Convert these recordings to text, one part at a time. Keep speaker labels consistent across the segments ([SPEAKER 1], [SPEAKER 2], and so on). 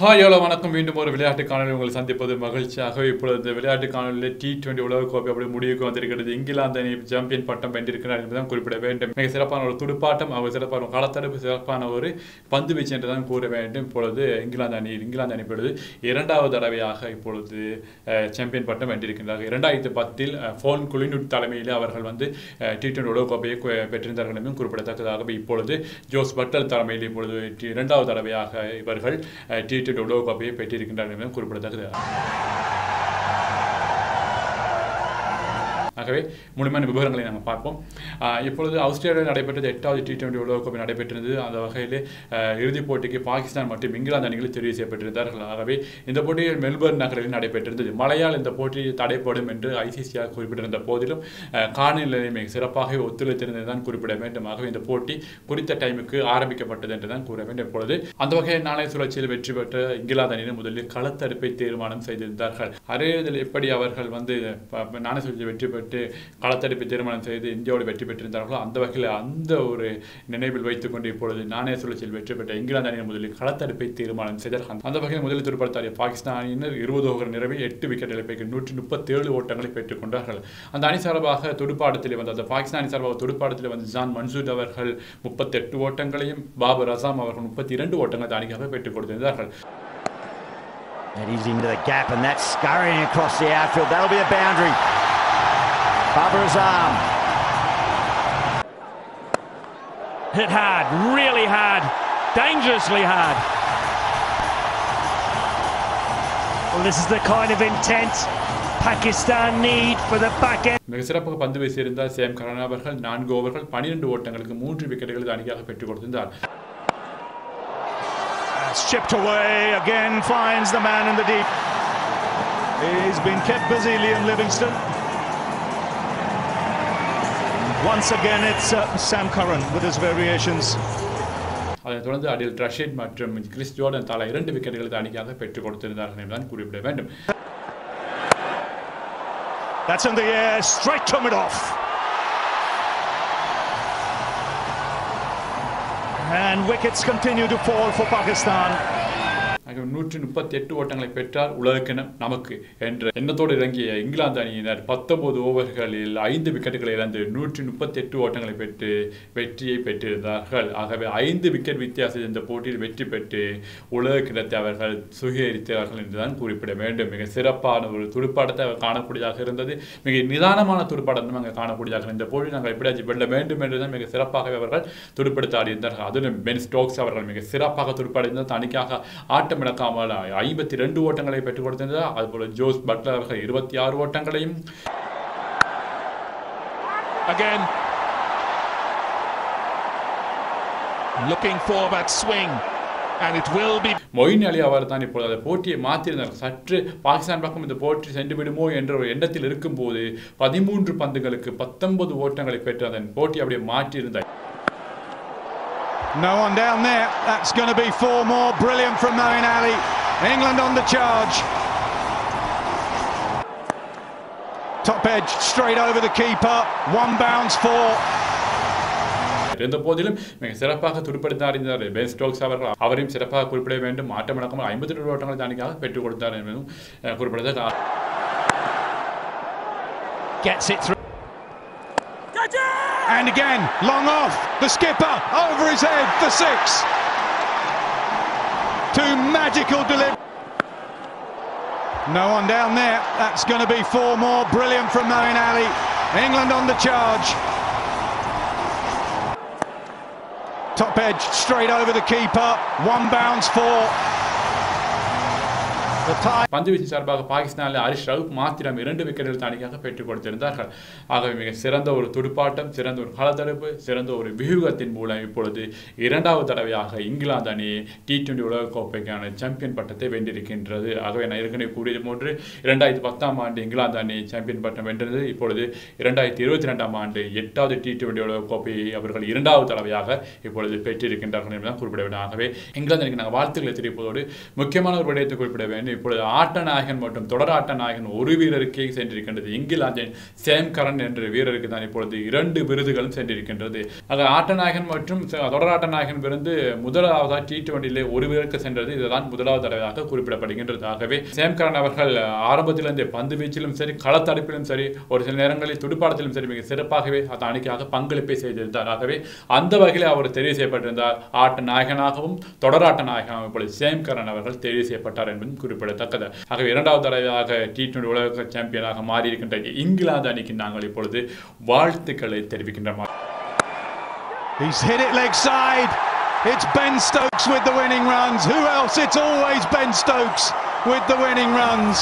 [SPEAKER 1] Hi hello வணக்கம். மீண்டும் ஒரு விளையாட்டு காணொலி உங்களை சந்திப்பது மகிழ்ச்சியாக இப்பொழுது இந்த விளையாட்டு காணொலியில் டி டுவெண்டி உலகக்கோப்பை அப்படி முடிவுக்கு வந்திருக்கிறது. இங்கிலாந்து அணி சாம்பியன் பட்டம் வென்றிருக்கிறார் என்பதுதான் குறிப்பிட வேண்டும். மிக சிறப்பான ஒரு துடுப்பாட்டம் அவர் சிறப்பான களத்தடுப்பு சிறப்பான ஒரு பந்து வீச்சு என்று தான் கூற வேண்டும். இப்பொழுது இங்கிலாந்து அணி இங்கிலாந்து அணி இப்பொழுது இரண்டாவது தடவையாக இப்பொழுது சாம்பியன் பட்டம் வென்றிருக்கின்றார்கள். இரண்டாயிரத்தி பத்தில் ஃபோன் குளிநுட் தலைமையில் அவர்கள் வந்து டி டுவெண்டி உலகக்கோப்பையை பெற்றிருந்தார்கள் என்பதும் குறிப்பிடத்தக்கதாக இப்பொழுது ஜோஸ் பட்டல் தலைமையில் இப்பொழுது டி- இரண்டாவது தடவையாக இவர்கள் டி டுவெண்டி உலகக்கோப்பையை பெற்றிருக்கின்றார் என்பதும் குறிப்பிடத்தக்கது. ஆகவே முழுமையான விவரங்களை நாங்கள் பார்ப்போம். இப்பொழுது ஆஸ்திரேலியாவில் நடைபெற்றது எட்டாவது டி டுவெண்டி உலகக்கோப்பை நடைபெற்றிருந்தது. அந்த வகையில் இறுதிப் போட்டிக்கு பாகிஸ்தான் மற்றும் இங்கிலாந்து அணிகள் தெரிவு செய்யப்பட்டிருந்தார்கள். ஆகவே இந்த போட்டியில் மெல்பர்ன் நகரில் நடைபெற்றிருந்தது. மழையால் இந்த போட்டி தடைப்படும் என்று ஐசிசியாக குறிப்பிட்டிருந்த போதிலும் காலநிலை மிக சிறப்பாக ஒத்துழைத்திருந்தது தான் குறிப்பிட வேண்டும். ஆகவே இந்த போட்டி குறித்த டைமுக்கு ஆரம்பிக்கப்பட்டது என்று தான் கூற வேண்டும். இப்பொழுது அந்த வகையில் நாணய சுழற்சியில் வெற்றி பெற்ற இங்கிலாந்து அணியினர் முதலில் களத்தடுப்பை தீர்மானம் செய்திருந்தார்கள். அரையிறுதியில் எப்படி அவர்கள் வந்து நாணய சுழற்சியில் வெற்றி பெற்று களத்தடுப்பை தீர்மானம் செய்து இந்தியாவோடு வெற்றி பெற்றிருந்தார்களோ அந்த வகையில் அந்த ஒரு நினைவில் வைத்துக்கொண்டு இப்பொழுது நாணய சுழற்சியில் வெற்றி பெற்ற இங்கிலாந்து அணியின் முதலில் களத்தடுப்பை தீர்மானம் செய்தார்கள் அந்த வகையில் முதலில் துடுப்படுத்தாடிய பாகிஸ்தான் அணியினர் இருபது ஓவர் நிறைவில் எட்டு விக்கெட் இழப்பைக்கு நூற்றி முப்பத்தேழு ஓட்டங்களை பெற்றுக்கொண்டார்கள் அந்த அணி சார்பாக துடுப்பாட்டத்தில் வந்த அந்த பாகிஸ்தான் அணி சார்பாக துடுப்பாட்டத்தில் வந்து ஜான் மன்சூர் அவர்கள் முப்பத்தெட்டு ஓட்டங்களையும் பாபர் அசாம் அவர்கள் முப்பத்தி இரண்டு ஓட்டங்களை அணிக்காக பெற்றுக் கொடுத்திருந்தார்கள்
[SPEAKER 2] And he's into the gap, and that's scurrying across the outfield. That'll be a boundary. Babar Azam.
[SPEAKER 3] Hit hard, really hard, dangerously hard. Well, this is the kind of intent Pakistan need for the back end.
[SPEAKER 1] மிக சிறப்பாக பந்து வீசியிருந்தார் same Karan அவர்கள் நான்கு ஓவர்கள் பனிரெண்டு ஓட்டங்களுக்கு மூன்று விக்கெட்டுகள் இந்த அணிக்காக பெற்றுக் கொடுத்திருந்தார்
[SPEAKER 4] That's chipped away again, finds the man in the deep. He's been kept busy, Liam Livingston. Once again, it's uh, Sam Curran with his variations.
[SPEAKER 1] அதைத் தொடர்ந்து அடில் ரஷீத் மற்றும் கிறிஸ் ஜோர்டன் தலா இரண்டு விக்கெட்டுகள் இந்த அணிக்காக பெற்றுக் கொடுத்திருந்தார்கள் என்றுதான் குறிப்பிட வேண்டும்
[SPEAKER 4] That's in the air, straight to mid off. And wickets continue to fall for Pakistan.
[SPEAKER 1] நூற்றி முப்பத்தி எட்டு ஓட்டங்களை பெற்றால் உலகக்கிணம் நமக்கு என்ற எண்ணத்தோடு இறங்கிய இங்கிலாந்து அணியினர் பத்தொன்பது ஓவர்களில் ஐந்து விக்கெட்டுகளை இழந்து நூற்றி முப்பத்தி எட்டு ஓட்டங்களை பெற்று வெற்றியை பெற்றிருந்தார்கள். ஆகவே ஐந்து விக்கெட் வித்தியாசத்தில் இந்த போட்டியில் வெற்றி பெற்று உலக கிணத்தை அவர்கள் சுகீகரித்தார்கள் என்றுதான் குறிப்பிட வேண்டும். மிக சிறப்பான ஒரு துடுப்பாட்டத்தை அவர் காணக்கூடியதாக இருந்தது. மிக நிதானமான துடுப்பாட்டம் அங்கே காணக்கூடியதாக இந்த போட்டி நாங்கள் எப்படியாச்சும் வெல்ல வேண்டும் என்றுதான் மிக சிறப்பாகவே அவர்கள் துடுப்படுத்த ஆடியிருந்தார்கள் அதிலும் பென் ஸ்டோக்ஸ் அவர்கள் மிக சிறப்பாக துடுப்பாடியிருந்தார் தனிக்காக ஆட்டமிழக்காமல் ஐம்பத்தி ரெண்டு ஓட்டங்களை பெற்றுக் கொடுத்திருந்தார் அதுபோல ஜோஸ் பட்லர் இருபத்தி ஆறு ஓட்டங்களையும்.
[SPEAKER 5] Again. Looking for that swing, and it will be
[SPEAKER 1] Moeen அலி அவர் தான் இப்பொழுது அந்த போட்டியை மாற்றியிருந்தார். சற்று பாகிஸ்தான் பக்கம் இந்த போட்டி சென்று விடுமோ என்ற ஒரு எண்ணத்தில் இருக்கும்போது பதிமூன்று பந்துகளுக்கு பத்தொன்பது ஓட்டங்களை பெற்று அதன் போட்டி அப்படியே மாற்றியிருந்தார்.
[SPEAKER 4] No one down there. That's going to be four more. Brilliant from Moeen Ali. England on the charge. Top edge straight over the keeper. One bounce for
[SPEAKER 1] இருந்த போதிலும் மிக சிறப்பாக துடுப்படுத்த அறிந்தார் பென் ஸ்டோக்ஸ் அவர்கள் அவரையும் சிறப்பாக குறிப்பிட வேண்டும் ஆட்டமிழக்கம் ஐம்பத்தி ரெண்டு ஓட்டங்களை தானிக்காக பெற்றுக் கொடுத்தார் என்பதும் அஹ், குறிப்பிடத்தக்க
[SPEAKER 3] Gets it through.
[SPEAKER 4] And again, long off. The skipper over his head for six. Two magical deliveries. No one down there. That's going to be four more. Brilliant from Moeen Ali. England on the charge. Top edge straight over the keeper. One bounce tie.
[SPEAKER 1] பந்து வீச்சு சார்பாக பாகிஸ்தானில் ஹரிஷ் ரவுப் மாத்திரம் இரண்டு விக்கெட்டுகள் தனியாக பெற்றுக் கொடுத்திருந்தார்கள். ஆகவே மிக சிறந்த ஒரு துடுப்பாட்டம் சிறந்த ஒரு களத்தடுப்பு சிறந்த ஒரு வியூகத்தின் மூலம் இப்பொழுது இரண்டாவது தடவையாக இங்கிலாந்து அணி டி டுவெண்டி உலகக்கோப்பைக்கான சாம்பியன் பட்டத்தை வென்றிருக்கின்றது. ஆகவே நான் ஏற்கனவே கூறியது போன்று இரண்டாயிரத்தி பத்தாம் ஆண்டு இங்கிலாந்து அணி சாம்பியன் பட்டம் வென்றது. இப்பொழுது இரண்டாயிரத்தி இருபத்தி ரெண்டாம் ஆண்டு எட்டாவது டி டுவெண்டி உலகக்கோப்பையை அவர்கள் இரண்டாவது தடவையாக இப்பொழுது பெற்றிருக்கின்றார்கள் என்பதுதான் குறிப்பிட வேண்டும். ஆகவே இங்கிலாந்து அணிக்கு நாங்கள் வாழ்த்துக்களை தெரிவிப்பதோடு முக்கியமான ஒரு விடயத்தை குறிப்பிட வேண்டும். இப்பொழுது ஆட்ட நாயகன் மற்றும் தொடர் ஆட்ட நாயகன் ஒரு வீரருக்கே சென்றிருக்கின்றது. இங்கிலாந்தின் சேம் கரன் என்ற வீரருக்கு தான் இப்பொழுது இரண்டு விருதுகளும் சென்றிருக்கின்றது. அது ஆட்டநாயகன் மற்றும் தொடர் நாயகன் விருந்து முதலாவதாக டி டுவெண்டியிலே ஒரு வீரருக்கு சென்றது. இதுதான் முதலாவது தடவையாக குறிப்பிடப்படுகின்றது. ஆகவே சேம் கரன் அவர்கள் ஆரம்பத்திலிருந்தே பந்து வீச்சிலும் சரி களத்தடுப்பிலும் சரி ஒரு சில நேரங்களில் துடுப்பாட்டத்திலும் சரி மிக சிறப்பாகவே அந்த அணிக்காக பங்களிப்பை செய்திருந்தார். ஆகவே அந்த வகையில் அவர் தெரிவு செய்யப்பட்டிருந்தார். ஆட்ட நாயகனாகவும் தொடராட்ட நாயகனாகவும் இப்பொழுது சேம் கரன் அவர்கள் தெரிவு செய்யப்பட்டார் என்பதும் குறிப்பிடத்தக்கது ஆகவே இரண்டாவது தடவையாக டி டுவெண்டி உலக சாம்பியனாக மாறியிருக்கின்ற இங்கிலாந்து அணிக்கு நாங்கள் இப்பொழுது வாழ்த்துக்களை தெரிவிக்கின்றோம்
[SPEAKER 4] He's hit it leg side. It's Ben Stokes with the winning runs. Who else? It's always Ben Stokes with the winning runs.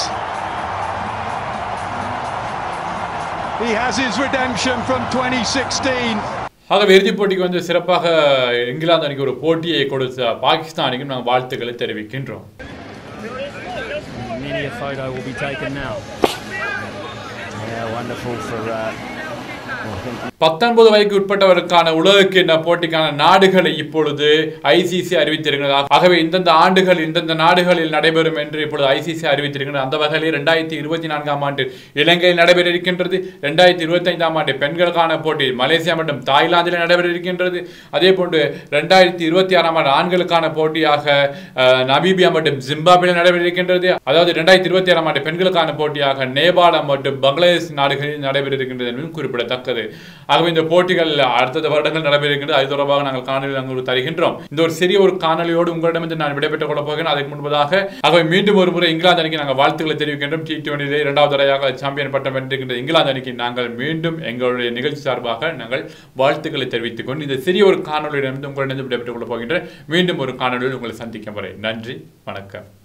[SPEAKER 4] He has his redemption from 2016.
[SPEAKER 1] ஆகவே இறுதிப் போட்டிக்கு வந்து சிறப்பாக இங்கிலாந்து அணிக்கு ஒரு போட்டியை கொடுத்த பாகிஸ்தான் அணிக்கும் நாங்கள் வாழ்த்துக்களை தெரிவிக்கின்றோம்
[SPEAKER 3] A photo will be taken now.
[SPEAKER 2] Yeah, wonderful for. Uh,
[SPEAKER 1] பத்தொன்பது வயதுக்கு உட்பட்டவருக்கான உலகக்கிண்ண போட்டிக்கான நாடுகளை இப்பொழுது ஐசிசி அறிவித்திருக்கிறது. ஆகவே இந்தந்த ஆண்டுகள் இந்தந்த நாடுகளில் நடைபெறும் என்று இப்பொழுது ஐசிசி அறிவித்திருக்கிறது. அந்த வகையில் ரெண்டாயிரத்தி இருபத்தி நான்காம் ஆண்டு இலங்கையில் நடைபெற இருக்கின்றது ரெண்டாயிரத்தி இருபத்தி ஐந்தாம் ஆண்டு பெண்களுக்கான போட்டி மலேசியா மற்றும் தாய்லாந்தில் நடைபெற இருக்கின்றது அதே போன்று ரெண்டாயிரத்தி இருபத்தி ஆறாம் ஆண்டு ஆண்களுக்கான போட்டியாக அஹ், நமீபியா மற்றும் ஜிம்பாபில் நடைபெற இருக்கின்றது அதாவது ரெண்டாயிரத்தி இருபத்தி ஆறாம் ஆண்டு பெண்களுக்கான போட்டியாக நேபாளம் மற்றும் பங்களாதேஷ் நாடுகளில் நடைபெற இருக்கின்றது என்பதும் குறிப்பிடத்தக்கது. ஆகவே இந்த போட்டிகள் அடுத்த வருடங்கள் நடைபெற அது தொடர்பாக நாங்கள் காணொலி நாங்கள் தருகின்றோம். இந்த ஒரு சிறிய ஒரு காணொலியோடு உங்களிடமிருந்து நான் விடைபெற்றுக் கொள்ளப் போகிறேன் அதற்கு முன்பதாக ஆகவே மீண்டும் ஒரு முறை இங்கிலாந்து அணிக்கு நாங்கள் வாழ்த்துக்களை தெரிவிக்கின்றோம். டி டுவெண்டியிலே இரண்டாவது தடையாக சாம்பியன் பட்டம் வென்றிருக்கின்ற இங்கிலாந்து அணிக்கு நாங்கள் மீண்டும் எங்களுடைய நிகழ்ச்சி சார்பாக நாங்கள் வாழ்த்துக்களை தெரிவித்துக் கொண்டு இந்த சிறிய ஒரு காணொலியிடமிருந்து உங்களிடம் விடைபெற்றுக் கொள்ளப் போகின்ற மீண்டும் ஒரு காணொலியில் உங்களை சந்திக்கும் வரை நன்றி வணக்கம்.